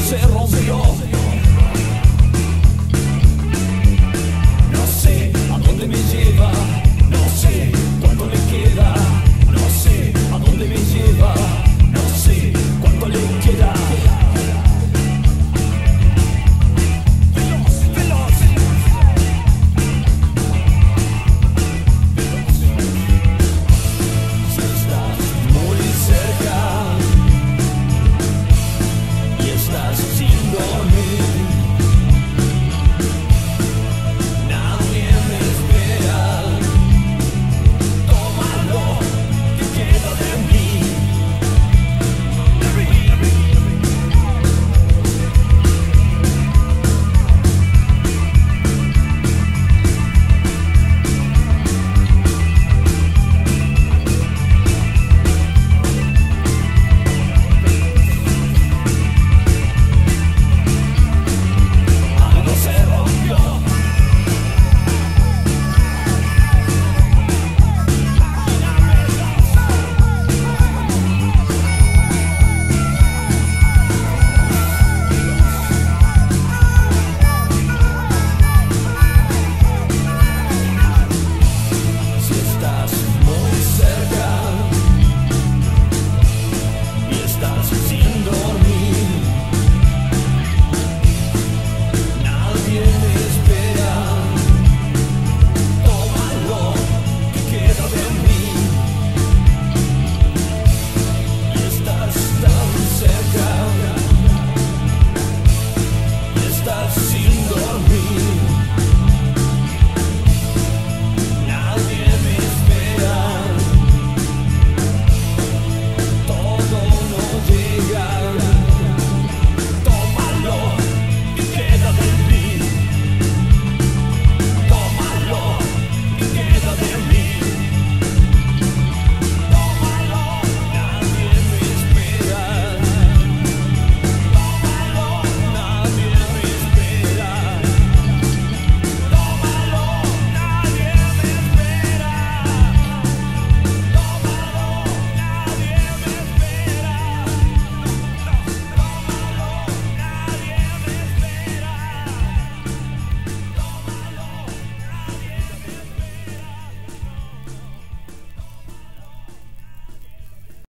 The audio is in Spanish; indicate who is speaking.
Speaker 1: se rompió.